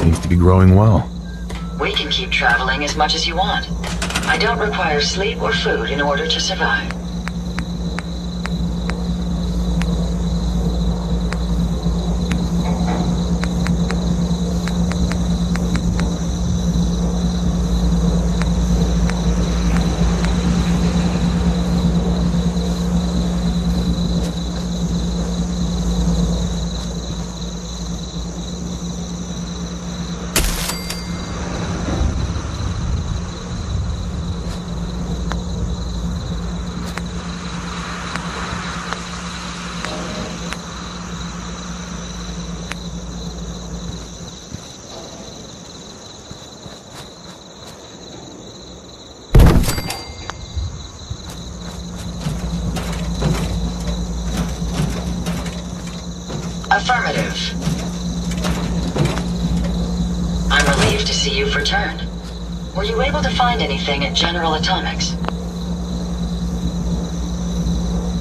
Seems to be growing well. We can keep traveling as much as you want. I don't require sleep or food in order to survive. Affirmative. I'm relieved to see you've returned. Were you able to find anything at General Atomics?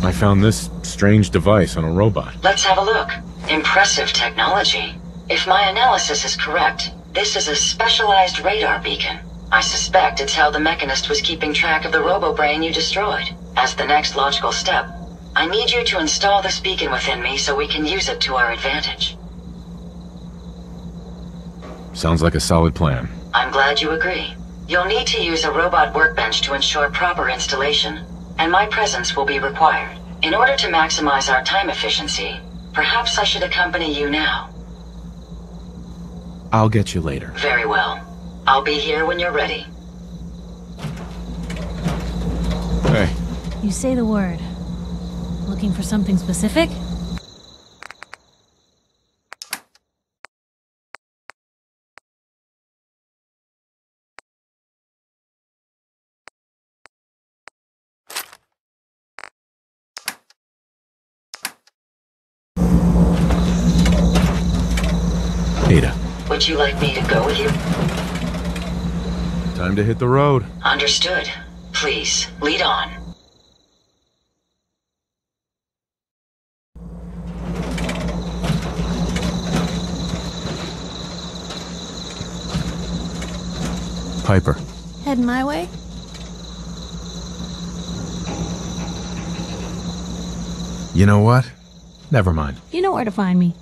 I found this strange device on a robot. Let's have a look. Impressive technology. If my analysis is correct, this is a specialized radar beacon. I suspect it's how the Mechanist was keeping track of the robo-brain you destroyed. As the next logical step, I need you to install this beacon within me so we can use it to our advantage. Sounds like a solid plan. I'm glad you agree. You'll need to use a robot workbench to ensure proper installation, and my presence will be required. In order to maximize our time efficiency, perhaps I should accompany you now. I'll get you later. Very well. I'll be here when you're ready. Hey, You say the word. Looking for something specific? Ada. Would you like me to go with you? Time to hit the road. Understood. Please, lead on. Piper. Head my way? You know what? Never mind. You know where to find me.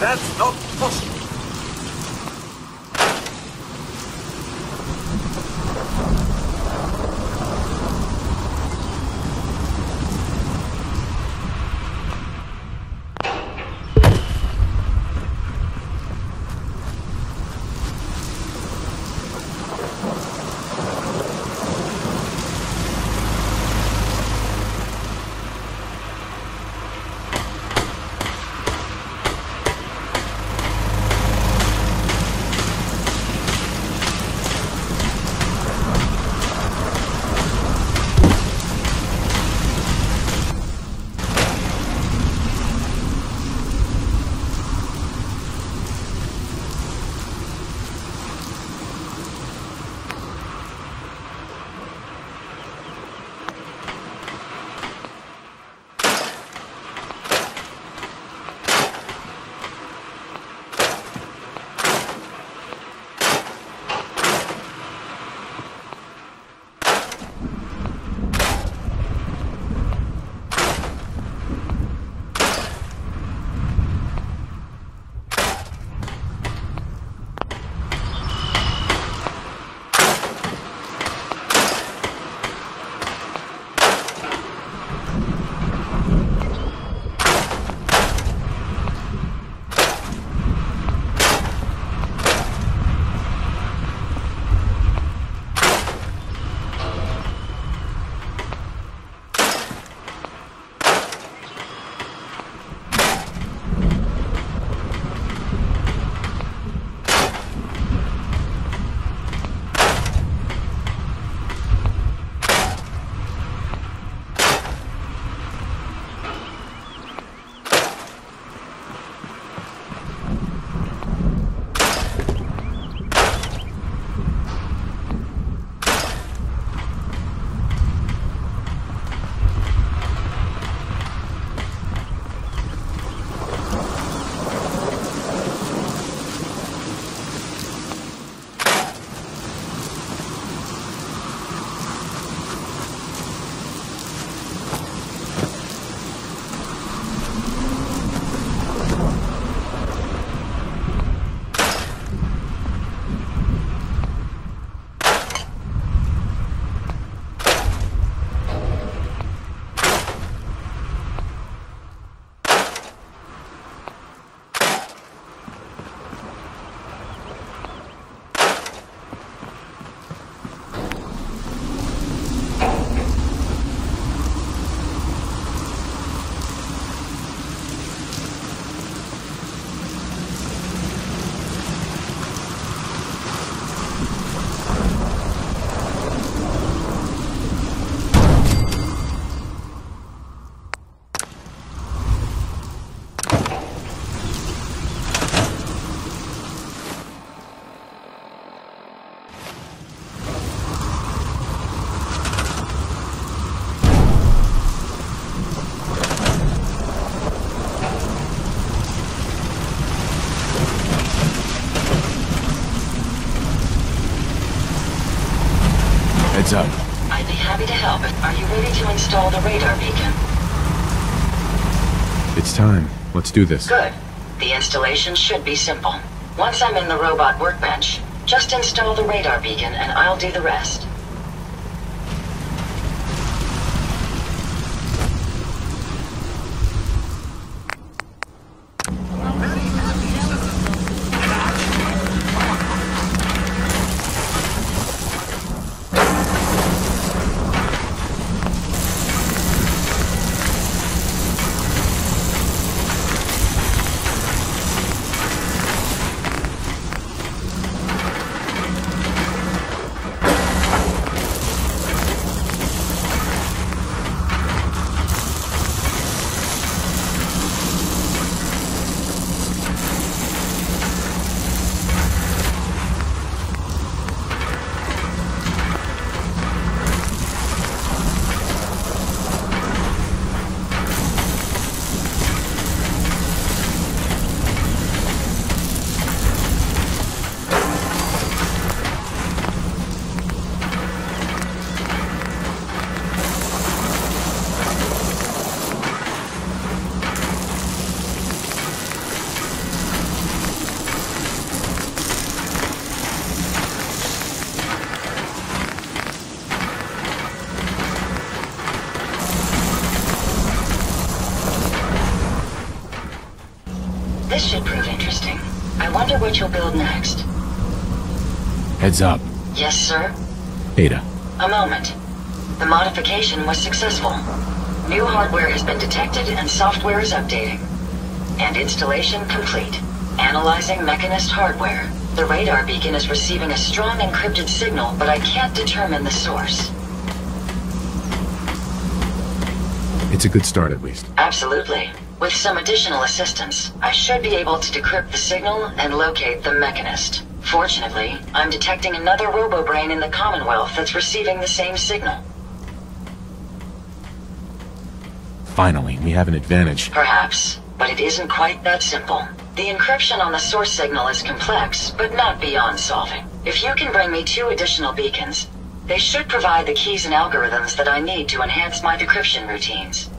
That's not possible. Heads up. I'd be happy to help. Are you ready to install the radar beacon? It's time. Let's do this. Good. The installation should be simple. Once I'm in the robot workbench, just install the radar beacon and I'll do the rest. What you'll build next. Heads up. Yes, sir? Ada. A moment. The modification was successful. New hardware has been detected and software is updating. And installation complete. Analyzing Mechanist hardware. The radar beacon is receiving a strong encrypted signal, but I can't determine the source. It's a good start, at least. Absolutely. With some additional assistance, I should be able to decrypt the signal and locate the Mechanist. Fortunately, I'm detecting another robo-brain in the Commonwealth that's receiving the same signal. Finally, we have an advantage. Perhaps, but it isn't quite that simple. The encryption on the source signal is complex, but not beyond solving. If you can bring me two additional beacons, they should provide the keys and algorithms that I need to enhance my decryption routines.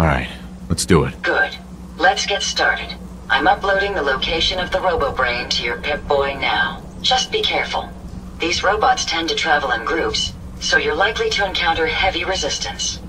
Alright, let's do it. Good. Let's get started. I'm uploading the location of the RoboBrain to your Pip-Boy now. Just be careful. These robots tend to travel in groups, so you're likely to encounter heavy resistance.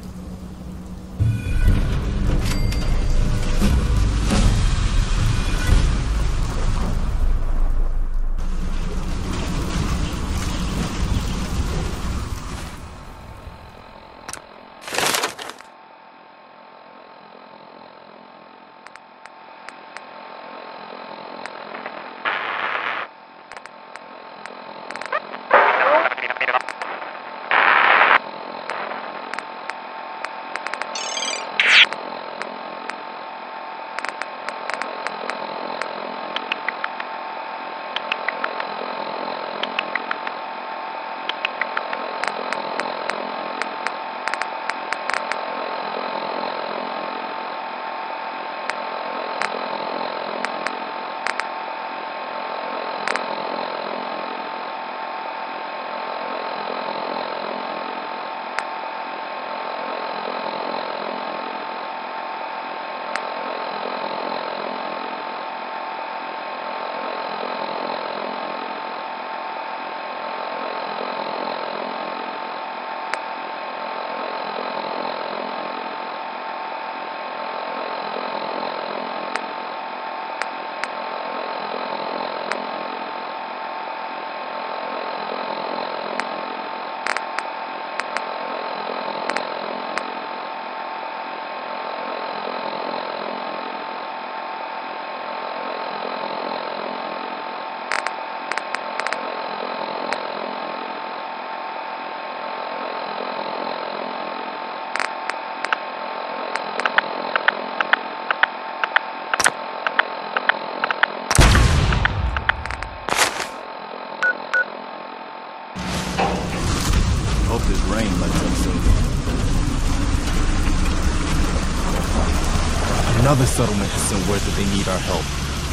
Another settlement sent word that they need our help.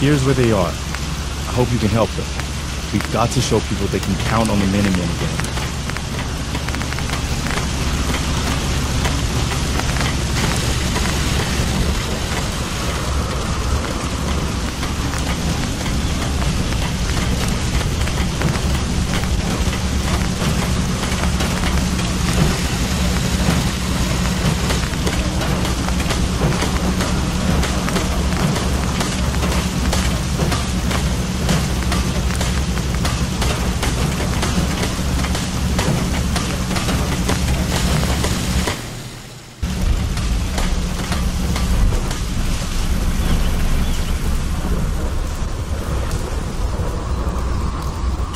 Here's where they are. I hope you can help them. We've got to show people they can count on the Minutemen again.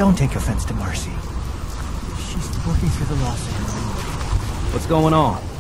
Don't take offense to Marcy. She's working through the lawsuit. What's going on?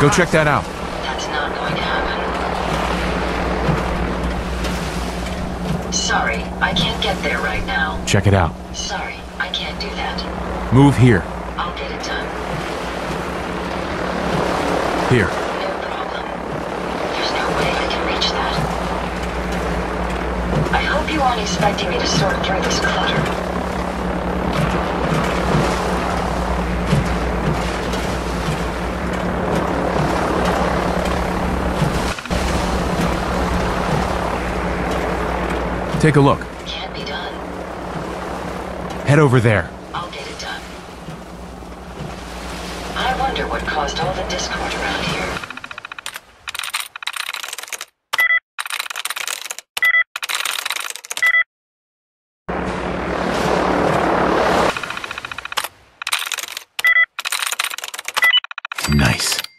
Go check that out. That's not going to happen. Sorry, I can't get there right now. Check it out. Sorry, I can't do that. Move here. I'll get it done. Here. No problem. There's no way I can reach that. I hope you aren't expecting me to sort through this clutter. Take a look. Can't be done. Head over there. I'll get it done. I wonder what caused all the discord around here. Nice.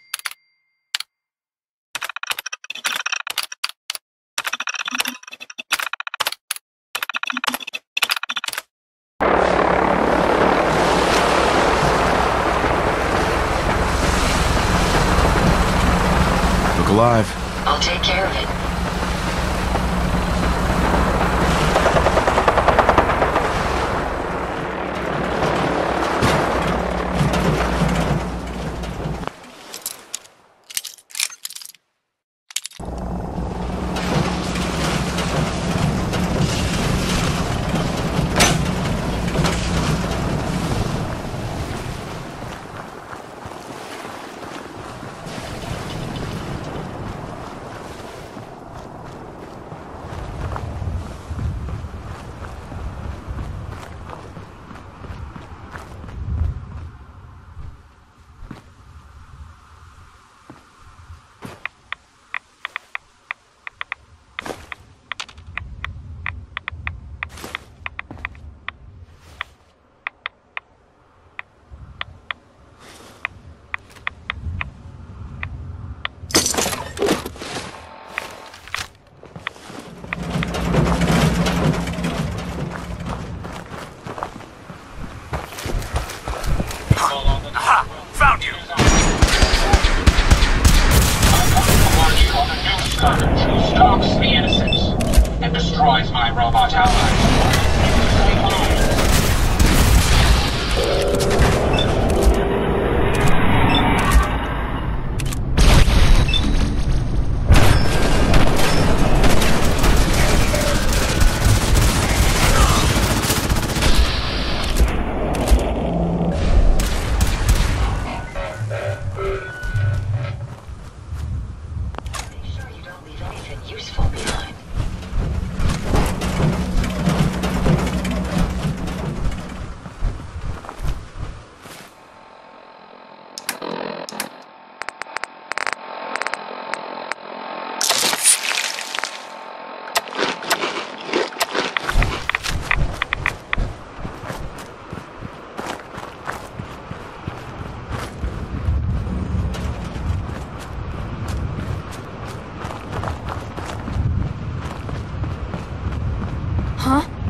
Alive. I'll take care 啊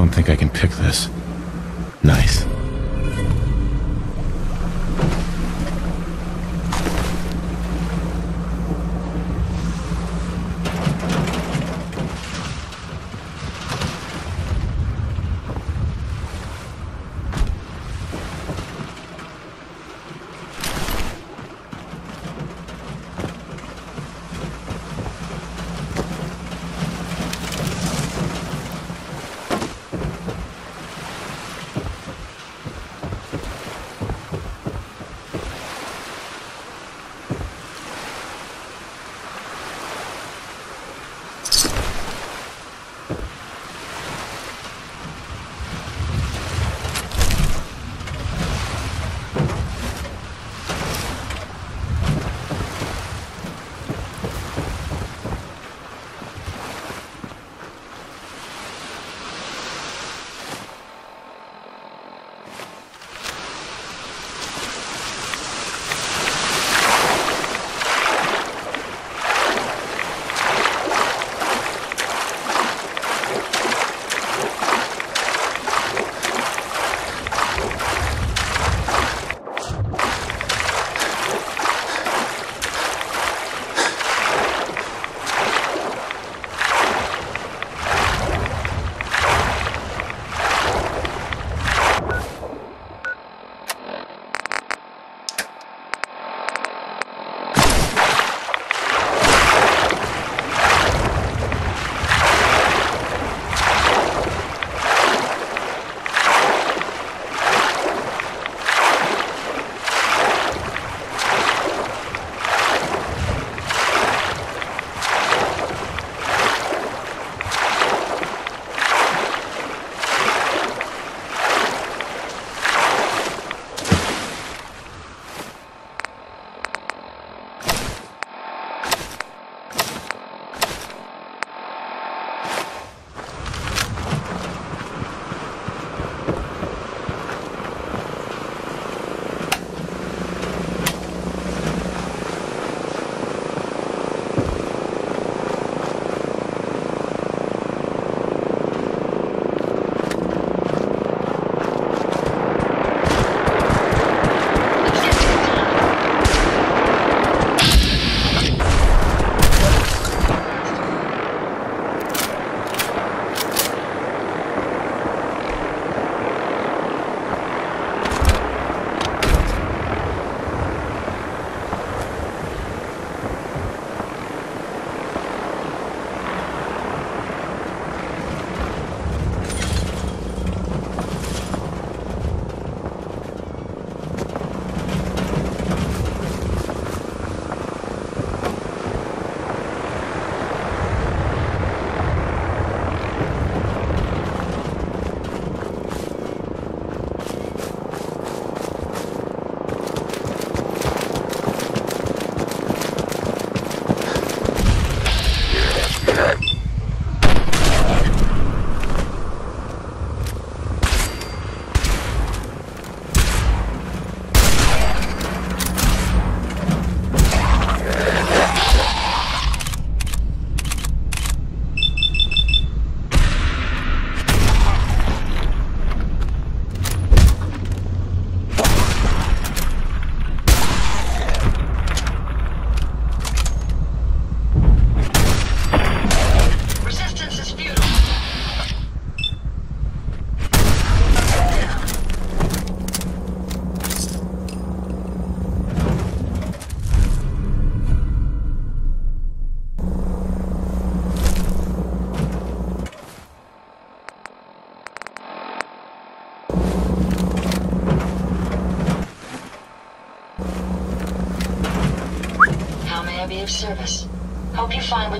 don't think I can pick this. Nice.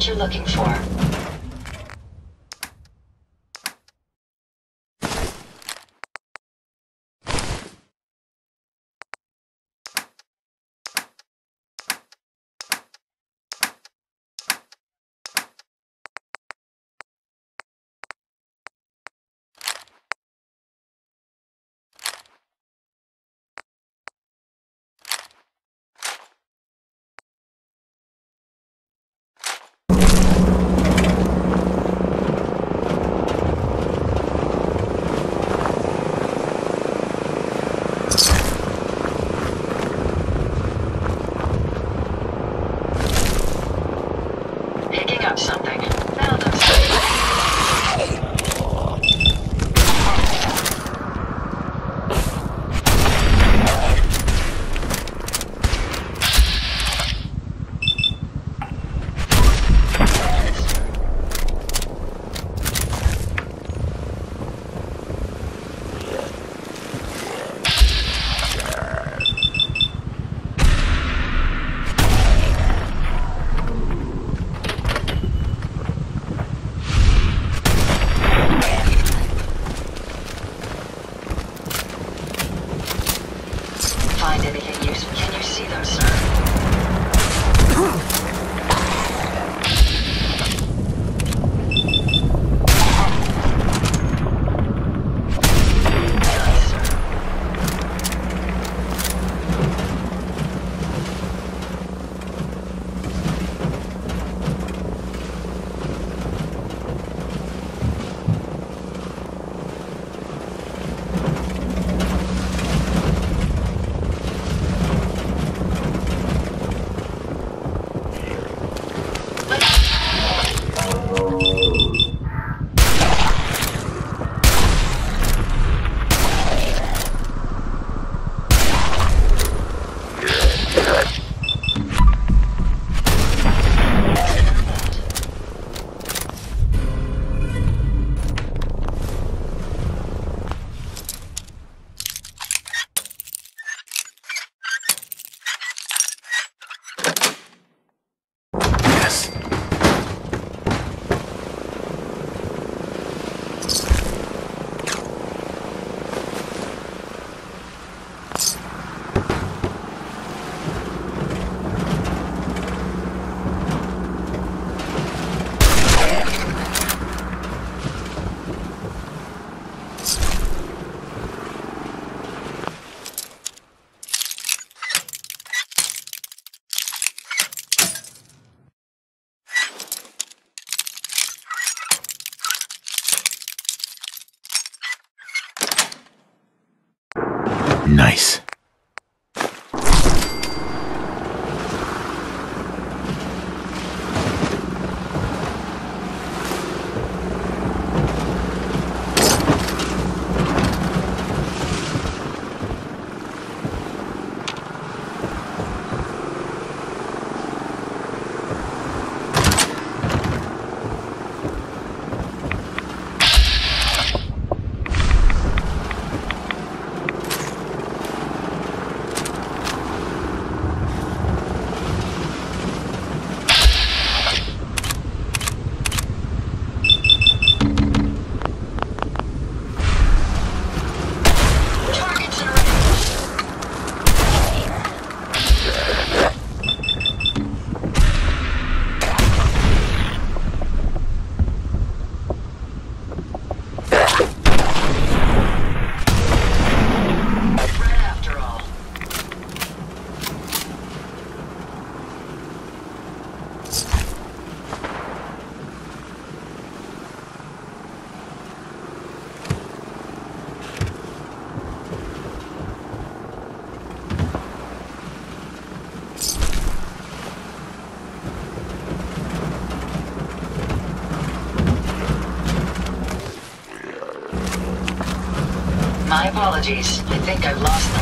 What you're looking for. Nice. Targets in range. Red after all. My apologies. I think I've lost them.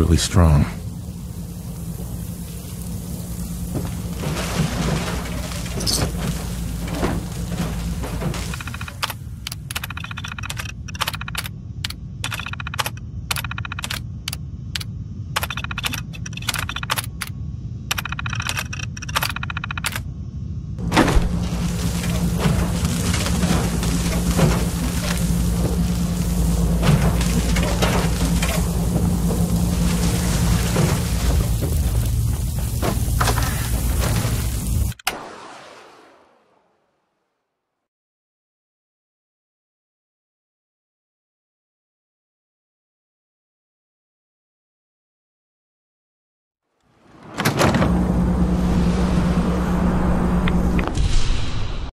Really strong.